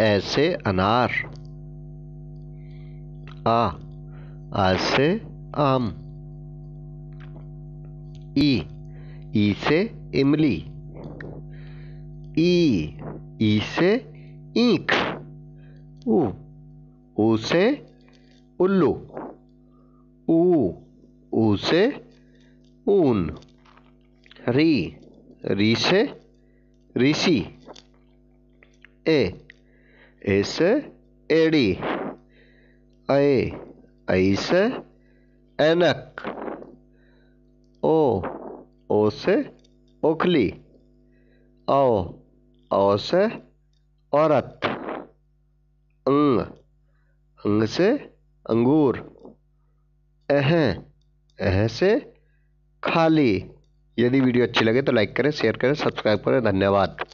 ऐसे अनार। आ, आज से आम। ई ई से इमली। ई ई से ईख। ऊ ऊ से उल्लू। ऊ ऊ से ऊन। री री से ऋषि। ए ए से एड़ी, ऐ ऐ से ऐनक ओ ओ से ओखली, औ औ से औरत अंग अंग से अंगूर अह अह से खाली। यदि वीडियो अच्छी लगे तो लाइक करें, शेयर करें, सब्सक्राइब करें, धन्यवाद।